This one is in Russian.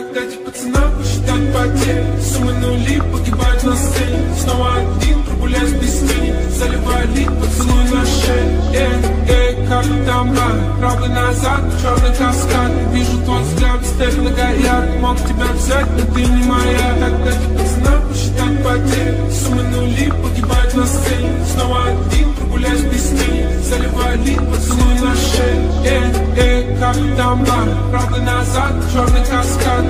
дать пацанам посчитать потери Суммы нули погибают на сцене. Снова один, прогуляюсь без тени. Заливай лик, поцелуй на шею. Эй, эй, как там надо Правый назад, черный каскад. Вижу твой взгляд, степенно горят. Мог тебя взять, но ты не моя. Так дать пацанам посчитать потери Суммы нули погибают на сцене. Снова один, прогуляюсь без тени. Заливай лик, поцелуй на шею Эй, эй, как там надо Правый назад, черный каскад